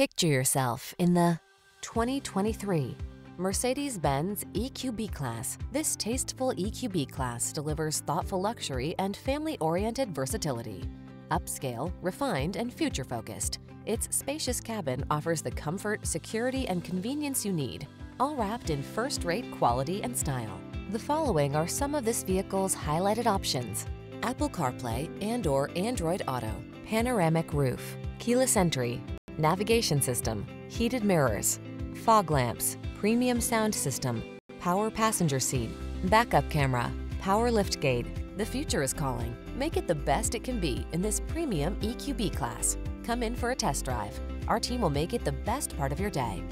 Picture yourself in the 2023 Mercedes-Benz EQB Class. This tasteful EQB Class delivers thoughtful luxury and family-oriented versatility. Upscale, refined, and future-focused, its spacious cabin offers the comfort, security, and convenience you need, all wrapped in first-rate quality and style. The following are some of this vehicle's highlighted options. Apple CarPlay and or Android Auto, panoramic roof, keyless entry, navigation system, heated mirrors, fog lamps, premium sound system, power passenger seat, backup camera, power lift gate. The future is calling. Make it the best it can be in this premium EQB class. Come in for a test drive. Our team will make it the best part of your day.